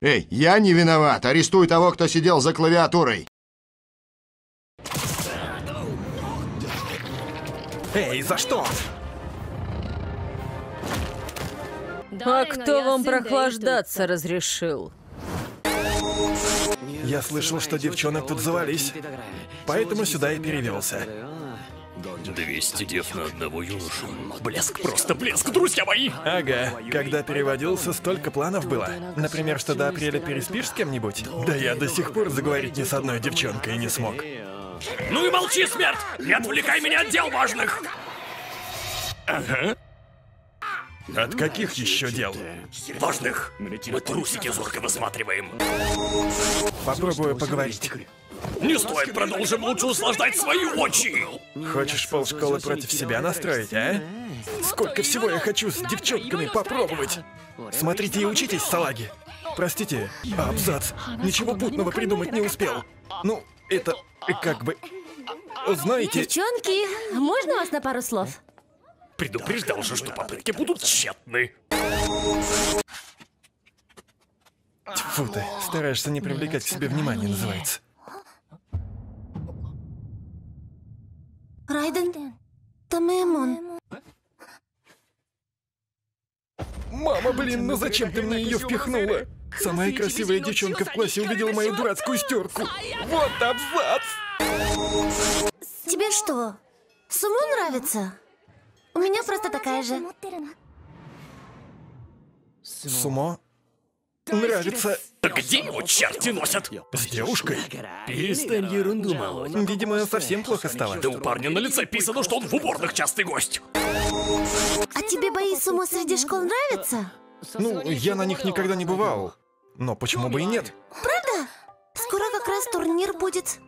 Эй, я не виноват. Арестуй того, кто сидел за клавиатурой. Эй, за что? А кто вам прохлаждаться разрешил? Я слышал, что девчонок тут завались. Поэтому сюда и перевелся. 200 дев на одного юношу. Блеск, просто блеск, друзья мои! Ага, когда переводился, столько планов было. Например, что до апреля переспишь с кем-нибудь? Да я до сих пор заговорить ни с одной девчонкой не смог. Ну и молчи, смерть! Не отвлекай меня от дел важных! Ага. От каких еще дел? Важных! Мы трусики зорко высматриваем. Попробую поговорить. Не стоит, продолжим лучше услаждать свои очи! Хочешь полшколы против себя настроить, а? Сколько всего я хочу с девчонками попробовать! Смотрите и учитесь, салаги! Простите, абзац. Ничего путного придумать не успел. Ну, это как бы... Знаете... Девчонки, можно вас на пару слов? Предупреждал же, что попытки будут тщетны. Тьфу ты, стараешься не привлекать к себе внимания, называется. Блин, ну зачем ты мне ее впихнула? Самая красивая девчонка в классе увидела мою дурацкую стерку. Вот абзац! Тебе что, Сумо нравится? У меня просто такая же. Сумо? Нравится Да где его черти носят? с девушкой? Перестань ерунду молоть. Видимо, совсем плохо стало. Да у парня на лице писано, что он в уборных частый гость. А тебе бои сумо среди школ нравятся? Ну, я на них никогда не бывал. Но почему бы и нет? Правда? Скоро как раз турнир будет.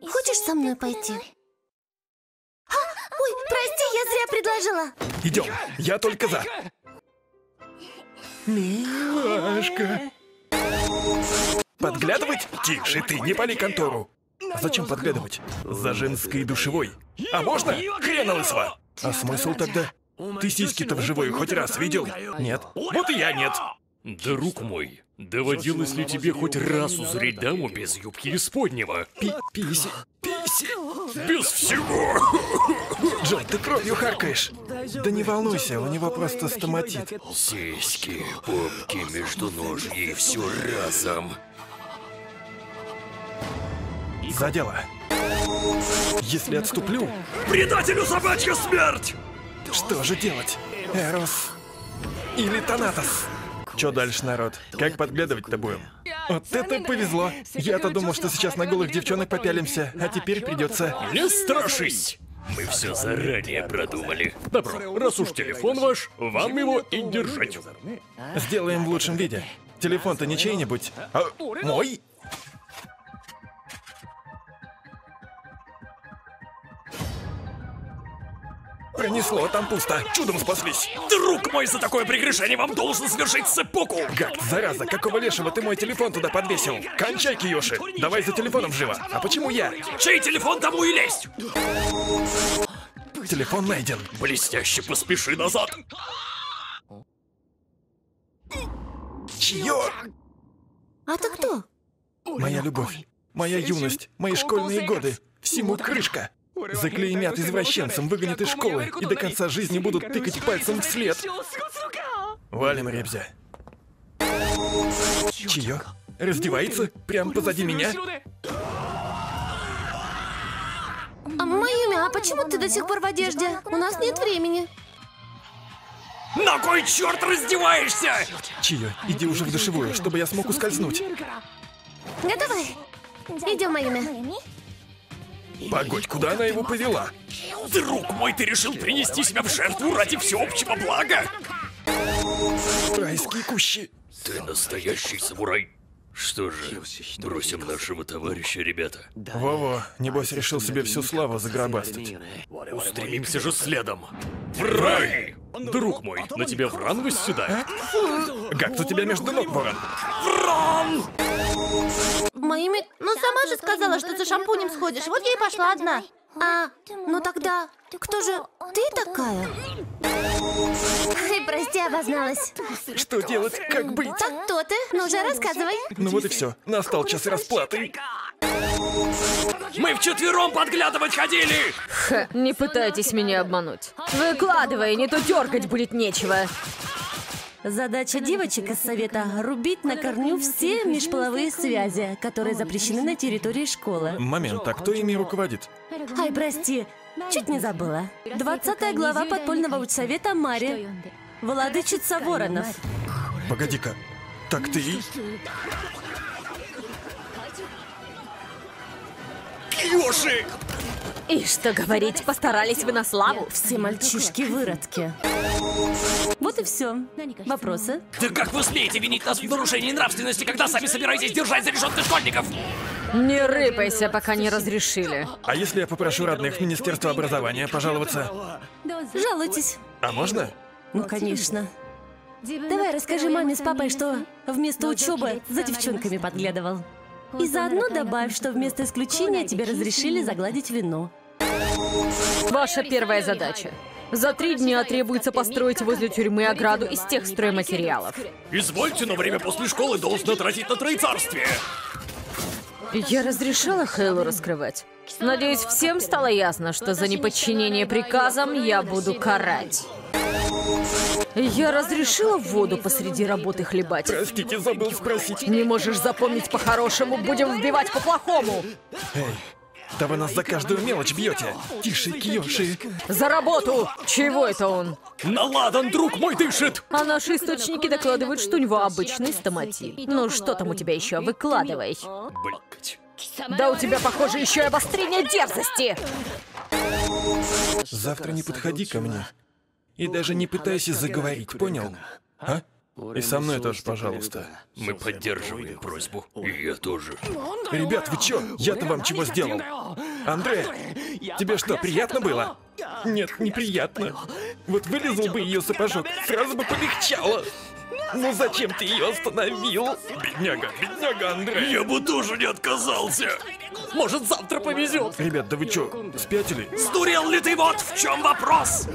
Хочешь со мной пойти? А, ой, прости, я зря предложила. Идем, я только за. Милашка. Подглядывать? Тише ты, не пали контору. Зачем подглядывать? За женской душевой. А можно? Хрена лысого. А смысл тогда? Ты сиськи-то вживую хоть раз видел? Нет. Вот и я нет. Друг мой, доводилось ли тебе хоть раз узреть даму без юбки и споднего? Пи писи. Писи. Без всего! Джон, ты кровью харкаешь. Да не волнуйся, у него просто стоматит. Сиськи, попки, междуножье и все разом. За дело. Если отступлю, Предателю собачья смерть! Что же делать? Эрос или Танатос? Чё дальше, народ? Как подглядывать-то будем? Вот это повезло. Я-то думал, что сейчас на голых девчонок попялимся, а теперь придется. Не страшись! Мы все заранее продумали. Добро, раз уж телефон ваш, вам его и держать. Сделаем в лучшем виде. Телефон-то не чей-нибудь, а мой? Пронесло, там пусто. Чудом спаслись. Друг мой, за такое прегрешение вам должен совершить цепоку! Гад, зараза, какого лешего ты мой телефон туда подвесил? Кончай, Киоши. Давай за телефоном живо. А почему я? Чей телефон тому и лезть? Телефон найден. Блестяще поспеши назад! Чье? А ты кто? Моя любовь, моя юность, мои школьные годы. Всему крышка. Заклеймят извращенцем, выгонят из школы и до конца жизни будут тыкать пальцем вслед. Валим, Ребзя. Чье? Раздевается? Прямо позади меня? А, Майюми, а почему ты до сих пор в одежде? У нас нет времени. На кой черт раздеваешься? Чье? Иди уже в душевую, чтобы я смог ускользнуть. Готовы? Идем, Майюми. Погодь, куда она его повела? Друг мой, ты решил принести себя в жертву ради всеобщего блага? Райские кущи. Ты настоящий самурай. Что же, бросим нашего товарища, ребята. Во-во, небось решил себе всю славу загробастать. Устремимся же следом. В рай! Друг мой, на тебя Вран восседает? Как у тебя между ног, ворон? Вран! Майюми, ну сама же сказала, сказала, что за шампунем сходишь, вот я и пошла одна. А, ну тогда, кто же ты такая? Ай, прости, обозналась. Что делать? Как быть? Так кто ты? Ну уже рассказывай. Ну вот и все. Настал час расплаты. Мы вчетвером подглядывать ходили! Ха, не пытайтесь меня обмануть. Выкладывай, не то дергать будет нечего. Задача девочек из совета – рубить на корню все межполовые связи, которые запрещены на территории школы. Момент, а кто ими руководит? Ай, прости, чуть не забыла. 20 глава подпольного учсовета Мари. Владычица Воронов. Погоди-ка. Так ты... Кьёши! И что говорить, постарались вы на славу. Все мальчишки выродки. Вот и все. Вопросы? Да как вы смеете винить нас в нарушении нравственности, когда сами собираетесь держать за решеткой школьников? Не рыпайся, пока не разрешили. А если я попрошу родных в Министерство образования пожаловаться? Жалуйтесь. А можно? Ну, конечно. Давай расскажи маме с папой, что вместо учебы за девчонками подглядывал. И заодно добавь, что вместо исключения тебе разрешили загладить вину. Ваша первая задача. За три дня требуется построить возле тюрьмы ограду из тех стройматериалов. Извольте, но время после школы должно тратить на троецарствие. Я разрешила Хейлу раскрывать. Надеюсь, всем стало ясно, что за неподчинение приказам я буду карать. Я разрешила воду посреди работы хлебать. Простите, забыл спросить. Не можешь запомнить по-хорошему, будем вбивать по-плохому. Эй, да вы нас за каждую мелочь бьете. Тише, Кьёши. За работу! Чего это он? Наладан, друг мой, дышит! А наши источники докладывают, что у него обычный стоматит. Ну что там у тебя еще? Выкладывай. Блять. Да у тебя, похоже, еще и обострение дерзости. Завтра не подходи ко мне. И даже не пытайся заговорить, понял? А? И со мной тоже, пожалуйста. Мы поддерживаем просьбу. И я тоже. Ребят, вы чё? Я-то вам чего сделал? Андрей, тебе что, приятно было? Нет, неприятно. Вот вылезал бы ее сапожок, сразу бы полегчало. Ну зачем ты ее остановил? Бедняга, бедняга Андрей. Я бы тоже не отказался. Может, завтра повезет. Ребят, да вы чё, спятили? Сдурел ли ты вот в чем вопрос?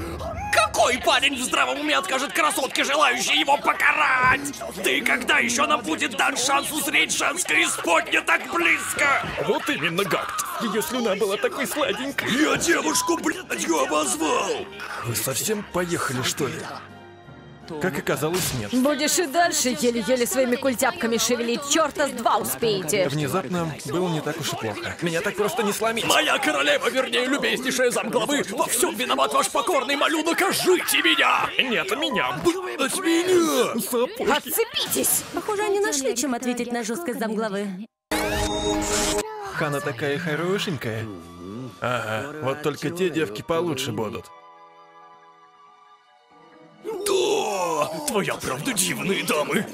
Какой парень в здравом уме откажет красотке, желающей его покарать? Ты когда еще нам будет дан шанс узреть женское исподня так близко? Вот именно, Гакт. Ее слюна была такой сладенькой. Я девушку, блядью, обозвал! Вы совсем поехали, что ли? Как оказалось, нет. Будешь и дальше еле-еле своими культяпками шевелить. Черта с два успеете. Внезапно было не так уж и плохо. Меня так просто не сломить. Моя королева, вернее, любезнейшая замглавы, во всем виноват ваш покорный молю, накажите меня! Нет, меня. От меня! Отцепитесь! Похоже, они нашли, чем ответить на жесткость замглавы. Хана такая хорошенькая. Ага, вот только те девки получше будут. Да! Твоя правда дивные дамы!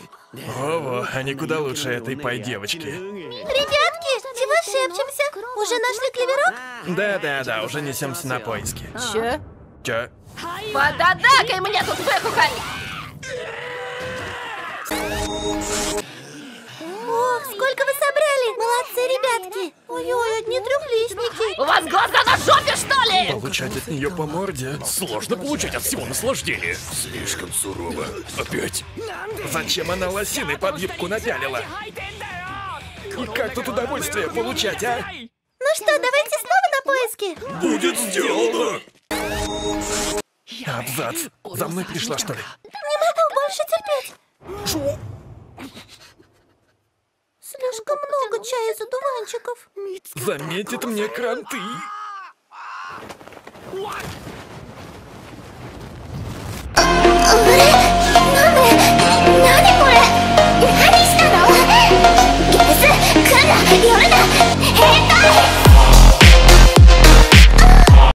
Ого, они куда лучше этой пай-девочки. Ребятки, чего шепчемся? Уже нашли клеверок? Да-да-да, уже несемся на поиски. Че? Чё? Пододакай мне тут выкухай! Трехлистники. У вас глаза на жопе, что ли? Получать от нее по морде? Сложно получать от всего наслаждение. Слишком сурово. Опять. Зачем она лосины под юбку напялила? И как тут удовольствие получать, а? Ну что, давайте снова на поиски. Будет сделано! Абзац. За мной пришла, что ли? чай из одуванчиков. Заметит мне кранты. Hey!